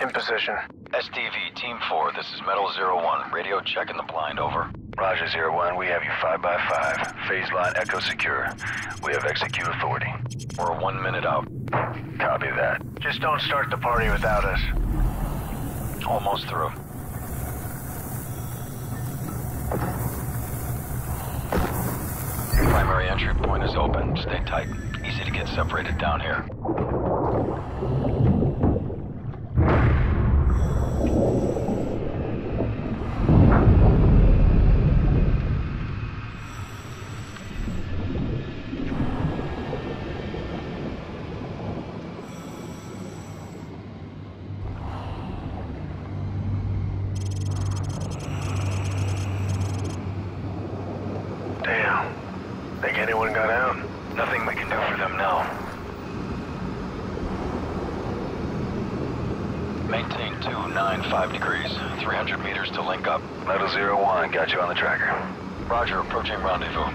In position. SDV, Team 4, this is Metal Zero One. Radio checking the blind, over. Roger, Zero One. We have you 5 by 5 Phase line Echo secure. We have execute authority. We're one minute out. Copy that. Just don't start the party without us. Almost through. Primary entry point is open. Stay tight. Easy to get separated down here. 95 degrees, 300 meters to link up. Metal Zero One got you on the tracker. Roger, approaching rendezvous.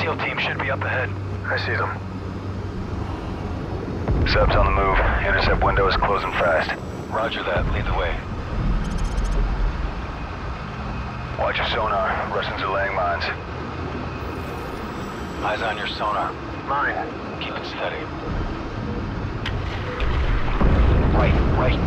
SEAL team should be up ahead. I see them. Sub's on the move. Intercept window is closing fast. Roger that. Lead the way. Watch your sonar. Russians are laying mines. Eyes on your sonar. Mine. Keep it steady. Right, right.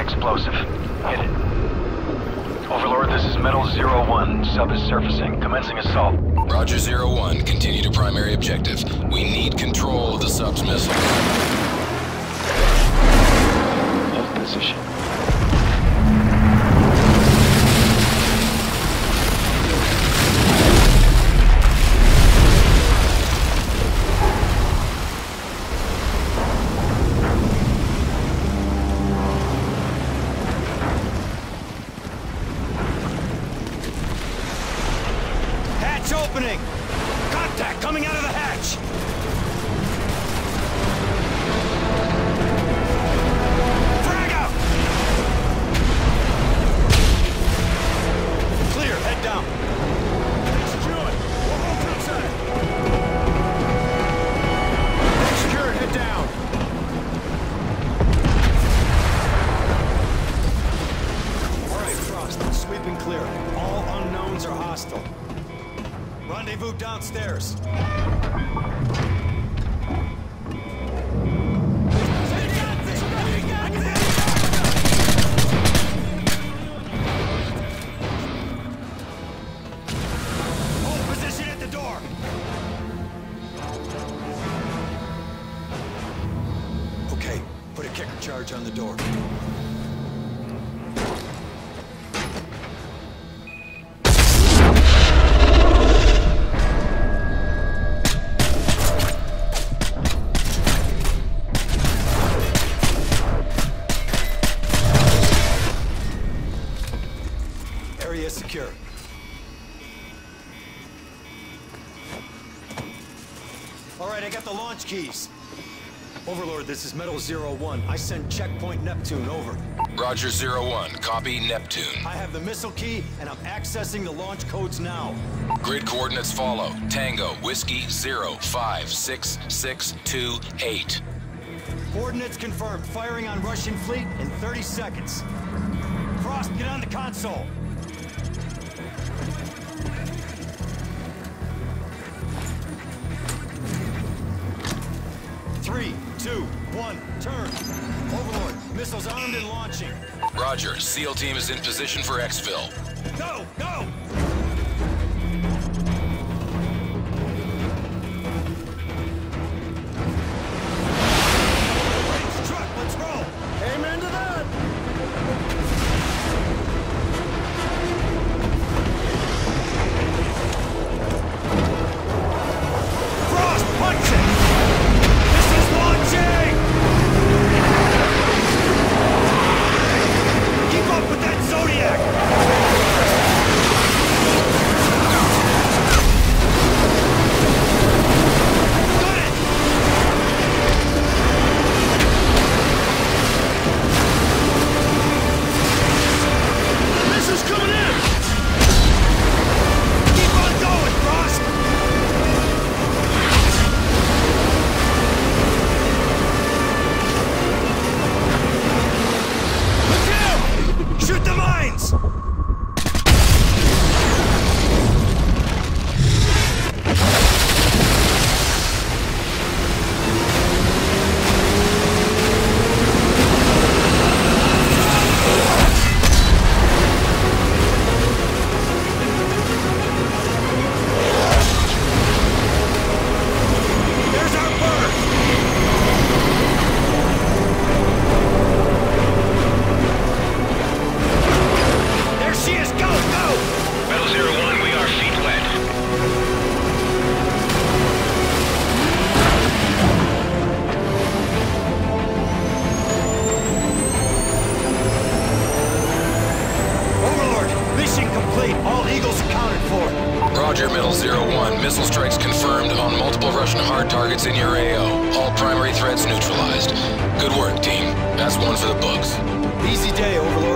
Explosive. Hit it. Overlord, this is Metal Zero One. Sub is surfacing. Commencing assault. Roger Zero One, continue to primary objective. We need control of the sub's missile. Kicker charge on the door. Area secure. All right, I got the launch keys. Overlord, this is Metal Zero One. I send checkpoint Neptune over. Roger Zero One, copy Neptune. I have the missile key, and I'm accessing the launch codes now. Grid coordinates follow. Tango, Whiskey, zero, five, six, six, two, eight. Coordinates confirmed. Firing on Russian fleet in 30 seconds. Frost, get on the console. Two, one, turn. Overlord, missiles armed and launching. Roger. SEAL team is in position for exfil. Go, go! Zero one Missile strikes confirmed on multiple Russian hard targets in your AO. All primary threats neutralized. Good work, team. That's one for the books. Easy day, Overlord.